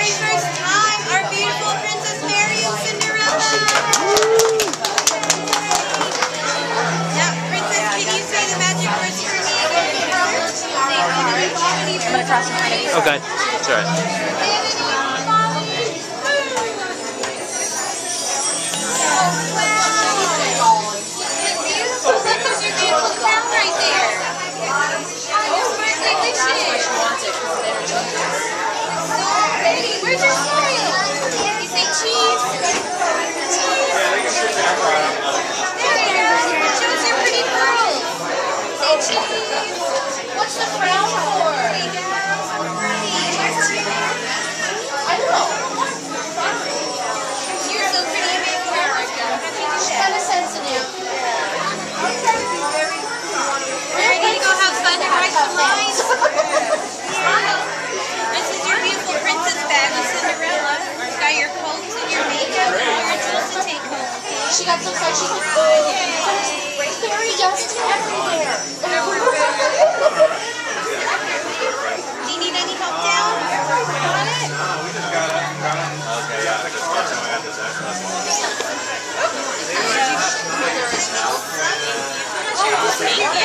very first time, our beautiful Princess Mary and Cinderella. Now, Princess, can you say the magic words for me? Okay, alright. She got so excited. She's like, oh, there's fairy dust everywhere. Do you need any help down? Got it? No, we just got it. Got it. Okay, yeah. Thank you.